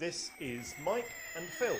This is Mike and Phil.